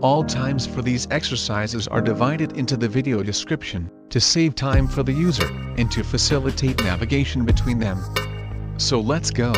All times for these exercises are divided into the video description, to save time for the user, and to facilitate navigation between them. So let's go.